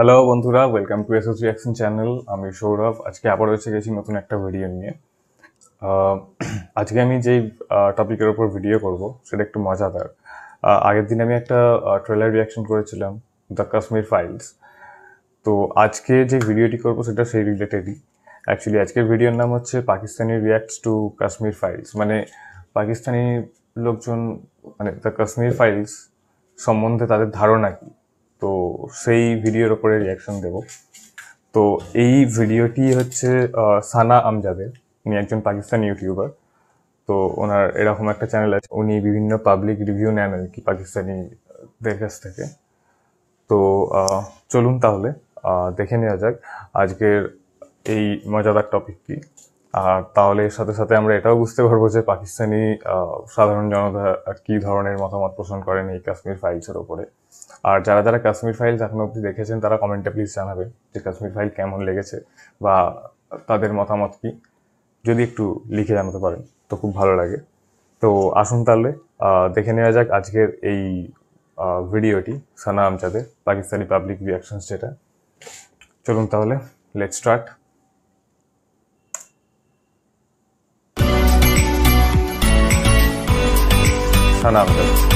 Hello বন্ধুরা welcome to SS reaction channel আমি সৌরভ, আজকে আবারও এসে গেছি নতুন একটা ভিডিও নিয়ে। আজকে আমি যেই টপিকের ওপর ভিডিও করব, সেটা একটু মজাদার। আগের দিন আমি একটা ট্রেলার রিয়াকশন করেছিলাম দ্য কাশ্মীর ফাইলস তো আজকে যে ভিডিওটি করব, সেটা সেই রিলেটেডই অ্যাকচুয়ালি আজকের ভিডিওর নাম হচ্ছে Pakistani reacts to Kashmir files মানে পাকিস্তানি লোকজন মানে দ্য কাশ্মীর ফাইলস সম্বন্ধে তাদের ধারণা কি? তো সেই ভিডিওর ওপরে রিয়াকশন দেব। তো এই ভিডিওটি হচ্ছে সানা আমজাদের উনি একজন পাকিস্তানি ইউটিউবার তো ওনার এরকম একটা চ্যানেল আছে। উনি বিভিন্ন পাবলিক রিভিউ নেন আর কি পাকিস্তানিদের কাছ থেকে। তো চলুন তাহলে দেখে নেওয়া যাক আজকের এই মজাদার টপিক কি। আর তাহলে এর সাথে সাথে আমরা এটাও বুঝতে পারব যে পাকিস্তানি সাধারণ জনতা কি ধরনের মতামত পোষণ করেন এই কাশ্মীর ফাইলসের ওপরে আর যারা যারা কাশ্মীর ফাইলস এখনও অব্দি দেখেছেন, তারা কমেন্টে প্লিজ জানাবে যে কাশ্মীর ফাইল কেমন লেগেছে বা তাদের মতামত কি। যদি একটু লিখে জানাতে পারেন, তো খুব ভালো লাগে। তো আসুন তাহলে দেখে নেওয়া যাক আজকের এই ভিডিওটি সানা আমজাদের পাকিস্তানি পাবলিক রিয়াকশনস যেটা। চলুন তাহলে let start Sana Amjad.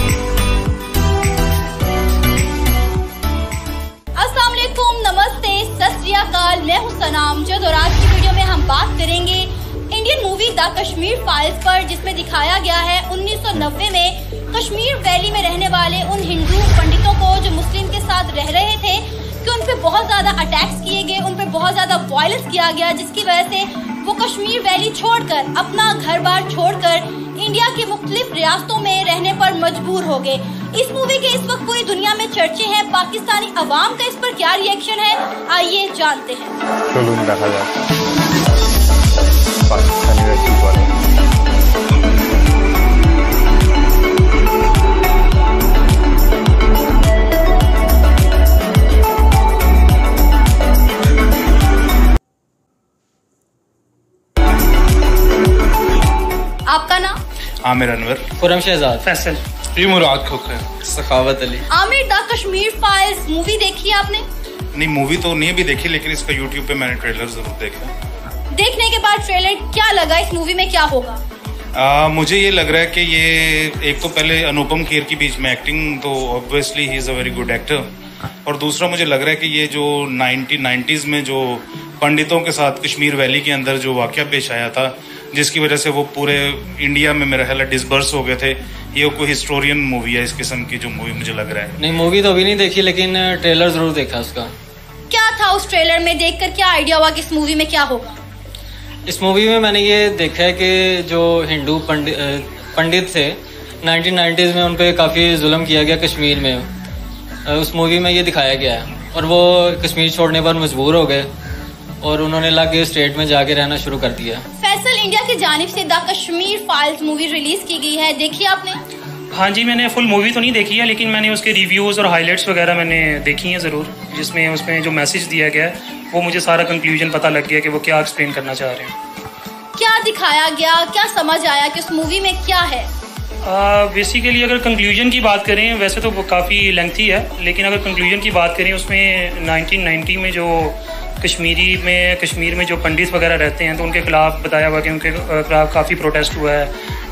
The Kashmir files पर, जिसमें दिखाया गया है 1990 में, कश्मीर वैली में रहने वाले उन हिंदू पंडितों को जो मुस्लिम के साथ रह रहे थे, कि उन पे बहुत ज़्यादा अटैक्स किए गए, उन पे बहुत ज़्यादा वायलेंस किया गया, जिसकी वजह से वो कश्मीर वैली छोड़कर, अपना घर बार छोड़कर इंडिया के मुख्तलिफ़ रियासतों में रहने पर मजबूर हो गए। इस मूवी के इस वक्त पूरी दुनिया में चर्चे हैं, पाकिस्तानी अवाम का इस पर क्या रिएक्शन है, आइए जानते हैं। आपका नाम? आमिर अनवर। खुरम शहजाद। फैसल। ये Murad Khokhar Sakhawat Ali. Aamir the Kashmir files movie देखी है आपने? नहीं मूवी तो नहीं भी देखी लेकिन इसका यूट्यूब पे मैंने ट्रेलर ज़रूर देखा देखने के बाद ट्रेलर क्या लगा इस मूवी में क्या होगा? आ, मुझे ये लग रहा है कि ये एक तो पहले अनुपम खेर की बीच में एक्टिंग तो obviously he is a very good actor और दूसरा मुझे लग रहा है कि ये जो 1990s में जो पंडितों के साथ कश्मीर वैली के अंदर जो वाक्य पेश आया था जिसकी वजह से वो पूरे इंडिया में मेरा ख्याल डिसबर्स हो गए थे। ये कोई हिस्टोरियन मूवी है इस किस्म की जो मूवी मुझे लग रहा है। नहीं मूवी तो अभी नहीं देखी लेकिन ट्रेलर ज़रूर देखा उसका। क्या था उस ट्रेलर में देखकर? क्या आइडिया हुआ कि इस मूवी में क्या होगा? इस मूवी में मैंने ये देखा है कि जो हिंदू पंडित पंडित थे 1990s में उन पर काफ़ी जुल्म किया गया कश्मीर में। उस मूवी में ये दिखाया गया है। और वो कश्मीर छोड़ने पर मजबूर हो गए और उन्होंने अलग स्टेट में जाके रहना शुरू कर दिया। फैसल इंडिया की जानिब से the Kashmir files movie release की गई है। देखी आपने? हाँ जी मैंने फुल मूवी तो नहीं देखी है लेकिन मैंने उसके रिव्यूज़ और हाइलाइट्स वगैरह मैंने देखी हैं ज़रूर जिसमें उसमें जो मैसेज दिया गया है वो मुझे सारा कंक्लूजन पता लग गया कि वो क्या एक्सप्लेन करना चाह रहे हैं। क्या दिखाया गया? क्या समझ आया कि उस मूवी में क्या है? बेसिकली अगर कंक्लूजन की बात करें वैसे तो काफ़ी लेंथी है लेकिन अगर कंक्लूजन की बात करें उसमें 1990 में जो कश्मीरी में, कश्मीर में जो पंडित वगैरह रहते हैं तो उनके खिलाफ बताया हुआ कि उनके खिलाफ काफ़ी प्रोटेस्ट हुआ है।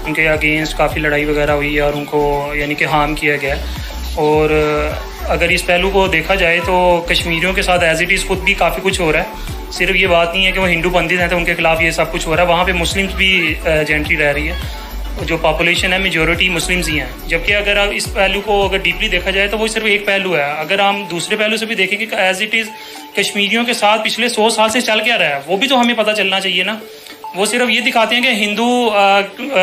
उनके अगेंस्ट काफ़ी लड़ाई वगैरह हुई है और उनको, यानी कि हार्म किया गया और अगर इस पहलू को देखा जाए तो कश्मीरियों के साथ एज इट इज़ खुद भी काफ़ी कुछ हो रहा है। सिर्फ़ ये बात नहीं है कि वो हिंदू पंडित हैं तो उनके खिलाफ ये सब कुछ हो रहा है। वहाँ पे मुस्लिम्स भी जेंट्री रह रही है। जो पॉपुलेशन है मेजोरिटी मुस्लिम्स ही हैं। जबकि अगर आप इस पहलू को अगर डीपली देखा जाए तो वो सिर्फ़ एक पहलू है। अगर हम दूसरे पहलू से भी देखेंगे एज इट इज़ कश्मीरियों के साथ पिछले सौ साल से चल क्या रहा है? वो भी तो हमें पता चलना चाहिए ना। वो सिर्फ़ ये दिखाते हैं कि हिंदू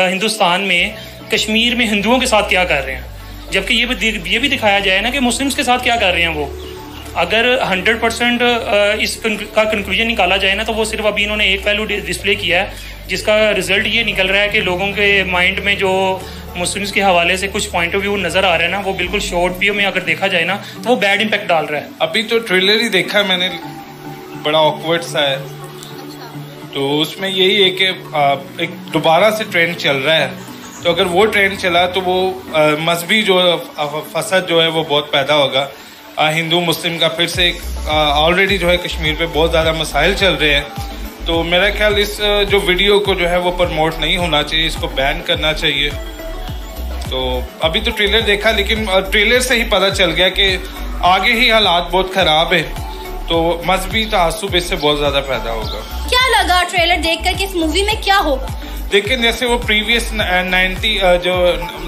हिंदुस्तान में, कश्मीर में हिंदुओं के साथ क्या कर रहे हैं। जबकि ये भी ये भी दिखाया जाए ना कि मुस्लिम्स के साथ क्या कर रहे हैं वो। अगर 100 परसेंट इस का कंक्लूजन निकाला जाए ना तो वो सिर्फ़ अभी इन्होंने एक पहलू डिस्प्ले किया है, जिसका रिज़ल्ट ये निकल रहा है कि लोगों के माइंड में जो मुस्लिम्स के हवाले से कुछ पॉइंट ऑफ़ व्यू नज़र आ रहे हैं ना, वो बिल्कुल शॉर्ट व्यू में अगर देखा जाए ना तो वो बैड इम्पैक्ट डाल रहा है। अभी तो ट्रेलर ही देखा है मैंने, बड़ा ऑकवर्ड सा है। तो उसमें यही है कि एक दोबारा से ट्रेंड चल रहा है। तो अगर वो ट्रेंड चला तो वो मजहबी जो फसद जो है, वो बहुत पैदा होगा। हिंदू, मुस्लिम का फिर से ऑलरेडी जो है, कश्मीर पे बहुत ज़्यादा मसाइल चल रहे हैं। तो मेरा ख्याल इस जो वीडियो को जो है, वो प्रमोट नहीं होना चाहिए, इसको बैन करना चाहिए। तो अभी तो ट्रेलर देखा लेकिन ट्रेलर से ही पता चल गया कि आगे ही हालात बहुत ख़राब है। तो मजहबी तसब इससे बहुत ज़्यादा पैदा होगा। क्या लगा ट्रेलर देखकर कि इस मूवी में क्या होगा लेकिन जैसे वो प्रीवियस नाइन्टी जो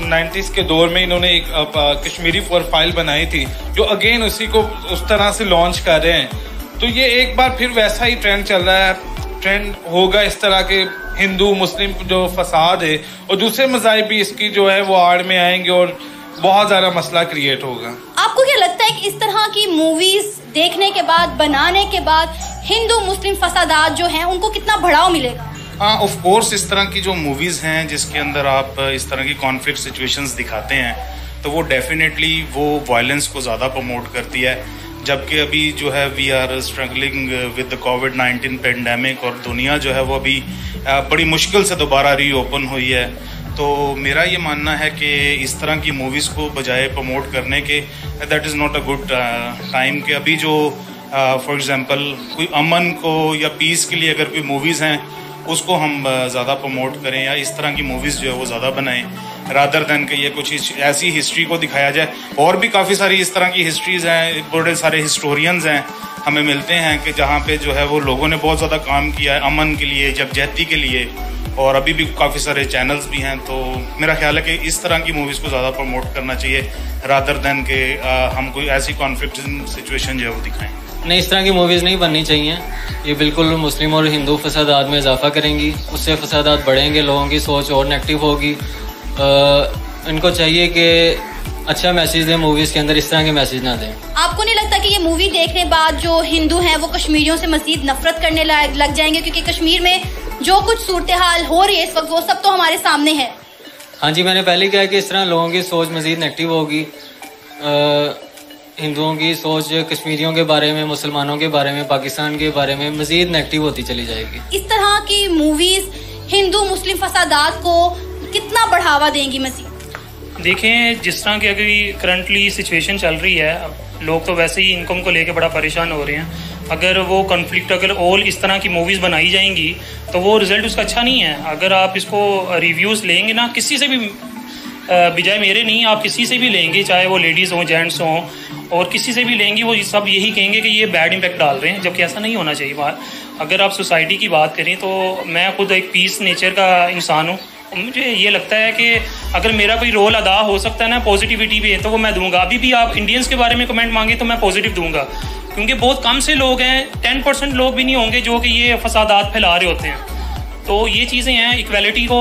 नाइन्टीज के दौर में इन्होंने एक कश्मीरी फोर फ़ाइल बनाई थी जो अगेन उसी को उस तरह से लॉन्च कर रहे हैं। तो ये एक बार फिर वैसा ही ट्रेंड चल रहा है। ट्रेंड होगा इस तरह के हिंदू मुस्लिम जो फसाद है और दूसरे मजाहब भी इसकी जो है वो आड़ में आएँगे और बहुत ज़्यादा मसला क्रिएट होगा। आपको क्या लगता है कि इस तरह की मूवीज़ देखने के बाद बनाने के बाद हिंदू मुस्लिम फसादात जो हैं उनको कितना बढ़ाव मिलेगा? हाँ ऑफ़ कोर्स इस तरह की जो मूवीज़ हैं जिसके अंदर आप इस तरह की कॉन्फ्लिक्ट सिचुएशंस दिखाते हैं तो वो डेफिनेटली वो वायलेंस को ज़्यादा प्रमोट करती है। जबकि अभी जो है we are struggling with the covid 19 pandemic और दुनिया जो है वो अभी बड़ी मुश्किल से दोबारा रीओपन हुई है। तो मेरा ये मानना है कि इस तरह की मूवीज़ को बजाय प्रमोट करने के that is not a good time कि अभी जो फॉर एग्जांपल कोई अमन को या पीस के लिए अगर कोई मूवीज़ हैं, उसको हम ज़्यादा प्रमोट करें या इस तरह की मूवीज़ जो है वो ज़्यादा बनाएँ। रादर देन के ये कुछ ऐसी हिस्ट्री को दिखाया जाए। और भी काफ़ी सारी इस तरह की हिस्ट्रीज हैं बड़े सारे हिस्टोरियंस हैं हमें मिलते हैं कि जहाँ पे जो है वो लोगों ने बहुत ज़्यादा काम किया है अमन के लिए जगजहती के लिए और अभी भी काफ़ी सारे चैनल्स भी हैं तो मेरा ख्याल है कि इस तरह की मूवीज़ को ज़्यादा प्रमोट करना चाहिए रादर देन के अ, हम कोई ऐसी कॉन्फ्लिक्ट सिचुएशन जो है वो दिखाएँ। नहीं इस तरह की मूवीज़ नहीं बननी चाहिए। ये बिल्कुल मुस्लिम और हिंदू फसादात में इजाफा करेंगी उससे फसादात बढ़ेंगे लोगों की सोच और नेगेटिव होगी इनको चाहिए कि अच्छा मैसेज दें मूवीज़ के अंदर इस तरह के मैसेज ना दें। आपको नहीं लगता कि ये मूवी देखने बाद जो हिंदू हैं वो कश्मीरियों से मजीद नफरत करने लग जाएँगे? क्योंकि कश्मीर में जो कुछ सूरत हाल हो रही है इस वक्त वो सब तो हमारे सामने है। हाँ जी मैंने पहले कहा कि इस तरह लोगों की सोच मज़ीद नेगेटिव होगी। हिंदुओं की सोच कश्मीरियों के बारे में मुसलमानों के बारे में पाकिस्तान के बारे में मज़ीद नेगेटिव होती चली जाएगी। इस तरह की मूवीज़ हिंदू मुस्लिम फसादात को कितना बढ़ावा देंगी मजीद देखें, जिस तरह की अगर करंटली सिचुएशन चल रही है लोग तो वैसे ही इनकम को लेकर बड़ा परेशान हो रहे हैं। अगर वो कन्फ्लिक्ट अगर ऑल इस तरह की मूवीज़ बनाई जाएँगी तो वो रिज़ल्ट उसका अच्छा नहीं है। अगर आप इसको रिव्यूज़ लेंगे ना, किसी से भी बजाय मेरे नहीं, आप किसी से भी लेंगे, चाहे वो लेडीज़ हों जेंट्स हों, और किसी से भी लेंगे, वो सब यही कहेंगे कि ये बैड इम्पैक्ट डाल रहे हैं, जबकि ऐसा नहीं होना चाहिए बात। अगर आप सोसाइटी की बात करें तो मैं खुद एक पीस नेचर का इंसान हूँ। मुझे ये लगता है कि अगर मेरा कोई रोल अदा हो सकता है ना पॉजिटिविटी पे तो वो मैं दूँगा। अभी भी आप इंडियंस के बारे में कमेंट मांगे तो मैं पॉजिटिव दूँगा। क्योंकि बहुत कम से लोग हैं टेन परसेंट लोग भी नहीं होंगे जो कि ये फसादात फैला रहे होते हैं। तो ये चीज़ें हैं इक्वालिटी को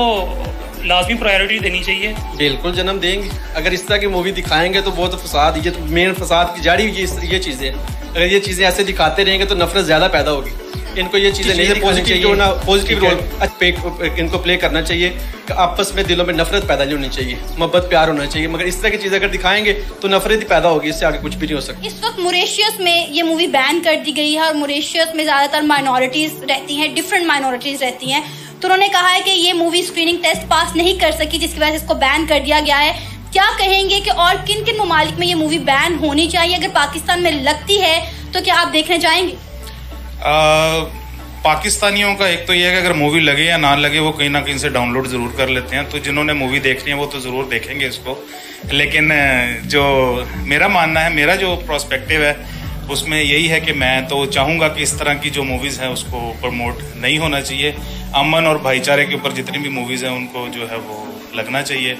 लाजमी प्रायोरिटी देनी चाहिए। बिल्कुल जन्म देंगे। अगर इस तरह की मूवी दिखाएँगे तो बहुत फसाद, ये तो मेन फसाद की ये ये चीज़ें। अगर ये चीज़ें ऐसे दिखाते रहेंगे तो नफरत ज़्यादा पैदा होगी। इनको ये चीज़ें नहीं पॉजिटिव रोल पॉजिटिव रोल इनको प्ले करना चाहिए कि आपस में दिलों में नफरत पैदा नहीं होनी चाहिए मोहब्बत प्यार होना चाहिए। मगर इस तरह की चीज़ अगर दिखाएँगे तो नफरत ही पैदा होगी इससे आगे कुछ भी नहीं हो सकता। इस वक्त मोरेशियस में ये मूवी बैन कर दी गई है और मोरेशियस में ज़्यादातर माइनॉरिटीज रहती हैं डिफरेंट माइनॉरिटीज रहती हैं। तो उन्होंने कहा है कि ये मूवी स्क्रीनिंग टेस्ट पास नहीं कर सकी जिसकी वजह से इसको बैन कर दिया गया है। क्या कहेंगे कि और किन किन ममालिक में ये मूवी बैन होनी चाहिए? अगर पाकिस्तान में लगती है तो क्या आप देखने जाएँगे? पाकिस्तानियों का एक तो ये है कि अगर मूवी लगे या ना लगे, वो कहीं ना कहीं से डाउनलोड ज़रूर कर लेते हैं। तो जिन्होंने मूवी देखनी है, वो तो ज़रूर देखेंगे इसको। लेकिन जो मेरा मानना है, मेरा जो प्रोस्पेक्टिव है, उसमें यही है कि मैं तो चाहूँगा कि इस तरह की जो मूवीज़ हैं, उसको प्रमोट नहीं होना चाहिए। अमन और भाईचारे के ऊपर जितनी भी मूवीज़ हैं, उनको जो है वो लगना चाहिए।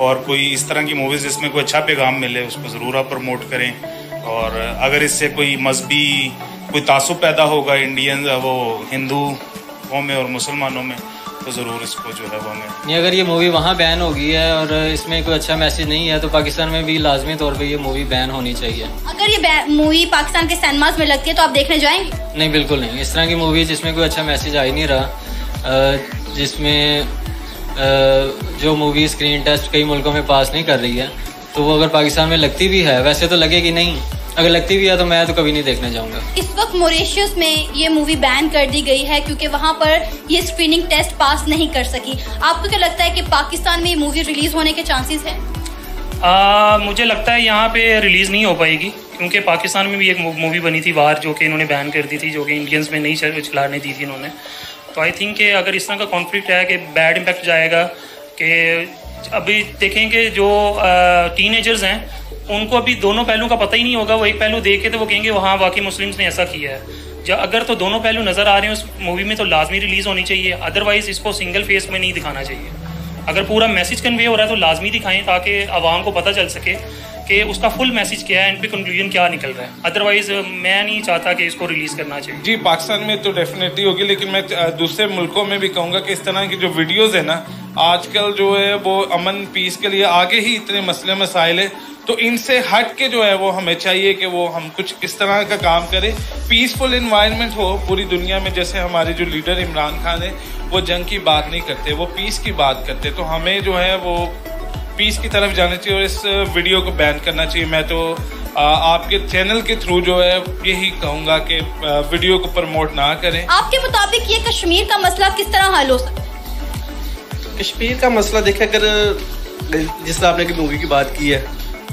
और कोई इस तरह की मूवीज़ जिसमें कोई अच्छा पैगाम मिले, उसको ज़रूर आप प्रमोट करें। और अगर इससे कोई मजहबी कोई तासुब पैदा होगा इंडियन वो हिंदुओं में और मुसलमानों में तो ज़रूर इसको जो है वो हमें नहीं अगर ये मूवी वहाँ बैन हो गई है और इसमें कोई अच्छा मैसेज नहीं है तो पाकिस्तान में भी लाजमी तौर पे ये मूवी बैन होनी चाहिए। अगर ये मूवी पाकिस्तान के सिनेमाज में लगती है तो आप देखने जाएँगे नहीं बिल्कुल नहीं। इस तरह की मूवी जिसमें कोई अच्छा मैसेज आ ही नहीं रहा जिसमें जो मूवी स्क्रीन टेस्ट कई मुल्कों में पास नहीं कर रही है तो वो अगर पाकिस्तान में लगती भी है वैसे तो लगेगी नहीं। अगर लगती भी है तो मैं तो कभी नहीं देखने जाऊँगा। इस वक्त मोरेशियस में ये मूवी बैन कर दी गई है क्योंकि वहाँ पर ये स्क्रीनिंग टेस्ट पास नहीं कर सकी। आपको क्या लगता है कि पाकिस्तान में ये मूवी रिलीज़ होने के चांसेस है? आ, मुझे लगता है यहाँ पे रिलीज़ नहीं हो पाएगी क्योंकि पाकिस्तान में भी एक मूवी बनी थी बाहर जो कि इन्होंने बैन कर दी थी जो कि इंडियंस में नहीं चलाने दी थी इन्होंने। तो आई थिंक कि अगर इस तरह का कॉन्फ्लिक्ट है कि बैड इम्पैक्ट जाएगा कि अभी देखेंगे जो टीनेजर्स हैं उनको अभी दोनों पहलुओं का पता ही नहीं होगा, वो एक पहलू देख तो वो कहेंगे हाँ वाकई मुस्लिम्स ने ऐसा किया है। जब अगर तो दोनों पहलू नज़र आ रहे हैं उस मूवी में तो लाजमी रिलीज़ होनी चाहिए। अदरवाइज़ इसको सिंगल फेस में नहीं दिखाना चाहिए। अगर पूरा मैसेज कन्वे हो रहा है तो लाजमी दिखाएँ ताकि आवाम को पता चल सके कि उसका फुल मैसेज क्या है एंड पे कंक्लूजन क्या निकल रहा है। अदरवाइज़ मैं नहीं चाहता कि इसको रिलीज़ करना चाहिए। जी, पाकिस्तान में तो डेफिनेटली होगी, लेकिन मैं दूसरे मुल्कों में भी कहूँगा कि इस तरह की जो वीडियोस है ना आजकल जो है वो अमन पीस के लिए आगे ही इतने मसले मसाइल है। तो इनसे हट के जो है वो हमें चाहिए कि वो हम कुछ इस तरह का काम करें। पीसफुल इन्वायरमेंट हो पूरी दुनिया में, जैसे हमारे जो लीडर इमरान खान है, वो जंग की बात नहीं करते, वो पीस की बात करते। तो हमें जो है वो पीस की तरफ़ जाना चाहिए और इस वीडियो को बैन करना चाहिए। मैं तो आपके चैनल के थ्रू जो है यही कहूँगा कि वीडियो को प्रमोट ना करें। आपके मुताबिक ये कश्मीर का मसला किस तरह हल हो सकता है? कश्मीर का मसला देखे, अगर, जिस तरह आपने मूवी की बात की है,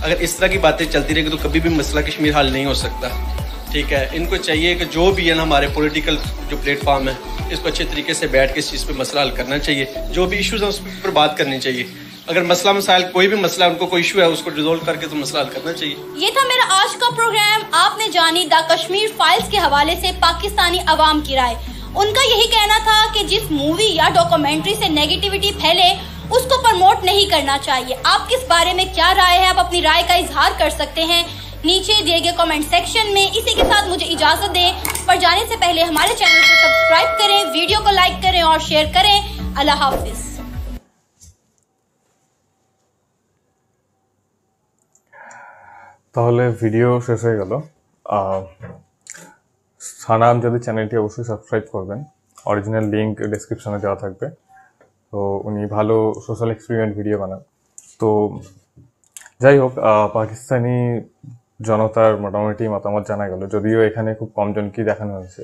अगर इस तरह की बातें चलती रहेगी तो कभी भी मसला कश्मीर हल नहीं हो सकता। ठीक है? इनको चाहिए कि जो भी है ना हमारे पॉलिटिकल जो प्लेटफॉर्म है, इसको अच्छे तरीके से बैठ के इस चीज़ पे मसला हल करना चाहिए। जो भी इश्यूज़ है, उस पर बात करनी चाहिए। अगर मसला मसाइल, कोई भी मसला, उनको कोई इशू है, उसको रिजोल्व करके तो मसला हल करना चाहिए। ये था मेरा आज का प्रोग्राम आपने जानी द कश्मीर फाइल्स के हवाले से पाकिस्तानी अवाम की राय। उनका यही कहना था कि जिस मूवी या डॉक्यूमेंट्री से नेगेटिविटी फैले उसको प्रमोट नहीं करना चाहिए आप किस बारे में क्या राय है आप अपनी राय का इजहार कर सकते हैं नीचे दिए गए कमेंट सेक्शन में इसी के साथ मुझे इजाजत दें पर जाने से पहले हमारे चैनल को सब्सक्राइब करें वीडियो को लाइक करें और शेयर करें अल्लाह हाफिज তাহলে ভিডিও শেষ হয়ে গেল সানাম যদি চ্যানেলটি অবশ্যই সাবস্ক্রাইব করবেন। অরিজিনাল লিঙ্ক ডেসক্রিপশনে দেওয়া থাকবে। তো উনি ভালো সোশ্যাল এক্সপেরিমেন্ট ভিডিও বানান। তো যাই হোক পাকিস্তানি জনতার মোটামুটি মতামত জানা গেল। যদিও এখানে খুব কম জনকেই দেখানো হয়েছে।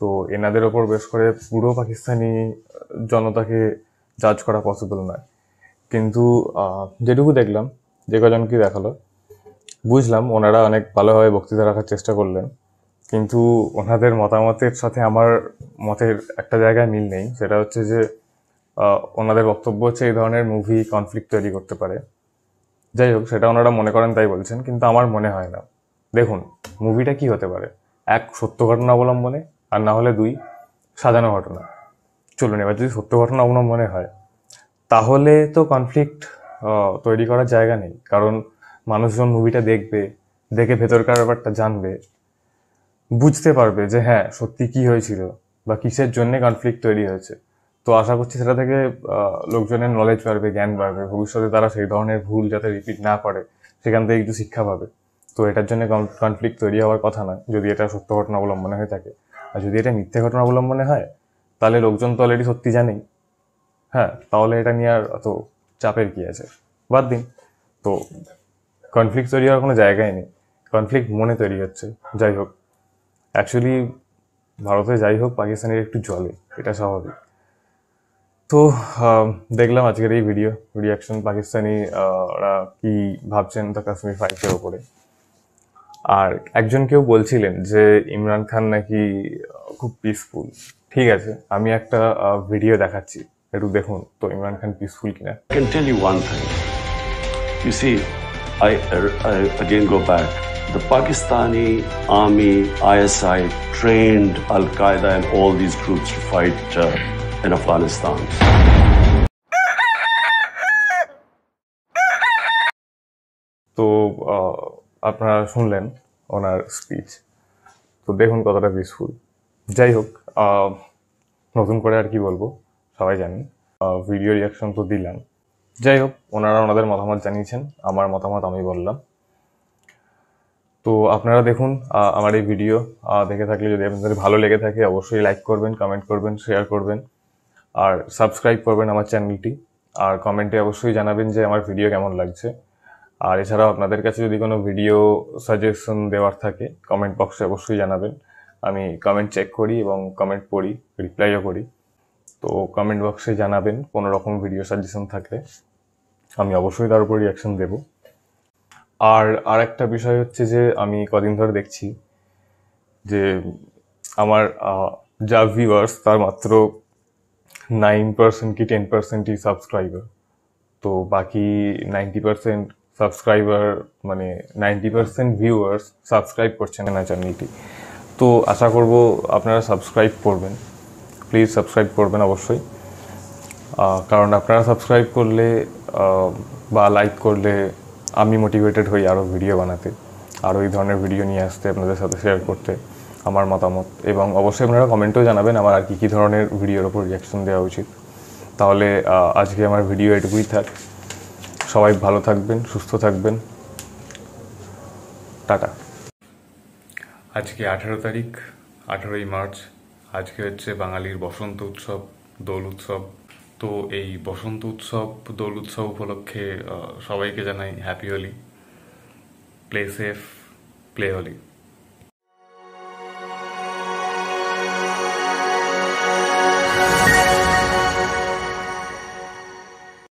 তো এনাদের ওপর বেশ করে পুরো পাকিস্তানি জনতাকে জাজ করা পসিবল নয়। কিন্তু যেটুকু দেখলাম, যে কজনকে দেখাল, বুঝলাম ওনারা অনেক ভালোভাবে বক্তৃতা রাখার চেষ্টা করলেন। কিন্তু ওনাদের মতামতের সাথে আমার মতের একটা জায়গায় মিল নেই। সেটা হচ্ছে যে ওনাদের বক্তব্য হচ্ছে এই ধরনের মুভি কনফ্লিক্ট তৈরি করতে পারে। যাই হোক, সেটা ওনারা মনে করেন তাই বলছেন, কিন্তু আমার মনে হয় না। দেখুন মুভিটা কি হতে পারে? এক, সত্য ঘটনা অবলম্বনে, আর না হলে দুই, সাজানো ঘটনা। চলুন, এবার যদি সত্য ঘটনা অবলম্বনে হয়, তাহলে তো কনফ্লিক্ট তৈরি করার জায়গা নেই। কারণ মানুষজন মুভিটা দেখবে, দেখে ভেতরকার ব্যাপারটা জানবে। বুঝতে পারবে যে হ্যাঁ সত্যি কি হয়েছিল বা কিসের জন্য কনফ্লিক্ট তৈরি হয়েছে। তো আশা করছি সেটা থেকে লোকজনের নলেজ বাড়বে, জ্ঞান বাড়বে। ভবিষ্যতে তারা সেই ধরনের ভুল যাতে রিপিট না করে, সেখান থেকে একটু শিক্ষা পাবে। তো এটার জন্য কনফ্লিক্ট তৈরি হওয়ার কথা নয়, যদি এটা সত্য ঘটনা অবলম্বনে হয়ে থাকে। আর যদি এটা মিথ্যে ঘটনা অবলম্বনে হয়, তাহলে লোকজন তো অলরেডি সত্যি জানেই। হ্যাঁ তাহলে এটা নিয়ে আর অত চাপের কি আছে? বাদ দিন। তো কনফ্লিক্ট তৈরি হওয়ার কোনো জায়গাই নেই। কনফ্লিক্ট মনে তৈরি হচ্ছে। যাই হোক। অ্যাকচুয়ালি ভারতে যাই হোক পাকিস্তানের একটু জলে এটা স্বাভাবিক। তো দেখলাম আজকের এই ভিডিও রিয়াকশন পাকিস্তানি ওরা কি ভাবছেন দ্য কাশ্মীর ফাইটের ওপরে আর একজন কেউ বলছিলেন যে ইমরান খান নাকি খুব পিসফুল ঠিক আছে আমি একটা ভিডিও দেখাচ্ছি। একটু দেখুন তো ইমরান খান পিসফুল কিনা। You one thing. You see, I, I again go back. The Pakistani army, ISI, trained Al Qaeda and all these groups to fight uh, in Afghanistan. তো আপনারা শুনলেন ওনার স্পিচ তো দেখুন কতটা পিসফুল যাই হোক নতুন করে আর কি বলব সবাই জানেন। ভিডিও রিয়াকশন তো দিলাম। যাই হোক ওনারা ওনাদের মতামত জানিয়েছেন। আমার মতামত আমি বললাম। তো আপনারা দেখুন আমার এই ভিডিও দেখে থাকলে যদি আপনাদের ভালো লেগে থাকে, অবশ্যই লাইক করবেন কমেন্ট করবেন শেয়ার করবেন, আর সাবস্ক্রাইব করবেন আমার চ্যানেলটি আর কমেন্টে অবশ্যই জানাবেন যে আমার ভিডিও কেমন লাগছে। আর এছাড়াও আপনাদের কাছে যদি কোনো ভিডিও সাজেশন দেওয়ার থাকে কমেন্ট বক্সে অবশ্যই জানাবেন। আমি কমেন্ট চেক করি এবং কমেন্ট পড়ি রিপ্লাইও করি। তো কমেন্ট বক্সে জানাবেন কোনো রকম ভিডিও সাজেশন থাকলে। আমি অবশ্যই তার উপর রিয়াকশন দেব। আর আর একটা বিষয় হচ্ছে যে আমি কদিন ধরে দেখছি যে আমার যা ভিউয়ার্স তার মাত্র নাইন পার্সেন্ট কি টেন পার্সেন্টই সাবস্ক্রাইবার তো বাকি নাইনটি পার্সেন্ট সাবস্ক্রাইবার মানে নাইনটি পার্সেন্ট ভিউয়ার্স সাবস্ক্রাইব করছেন না চ্যানেলটি তো আশা করব আপনারা সাবস্ক্রাইব করবেন। প্লিজ সাবস্ক্রাইব করবেন অবশ্যই। কারণ আপনারা সাবস্ক্রাইব করলে বা লাইক করলে আমি মোটিভেটেড হই আরও ভিডিও বানাতে আরও এই ধরনের ভিডিও নিয়ে আসতে, আপনাদের সাথে শেয়ার করতে, আমার মতামত। এবং অবশ্যই আপনারা কমেন্টও জানাবেন আমার আর কী কী ধরনের ভিডিওর ওপর রিয়াকশন দেওয়া উচিত। তাহলে আজকে আমার ভিডিও এটুকুই থাক। সবাই ভালো থাকবেন, সুস্থ থাকবেন। টাটা। আজকে আঠেরো তারিখ, আঠেরোই মার্চ। আজকে হচ্ছে বাঙালির বসন্ত উৎসব, দোল উৎসব। তো এই বসন্ত উৎসব, দোল উৎসব উপলক্ষে সবাইকে জানাই happy Holi play safe play Holi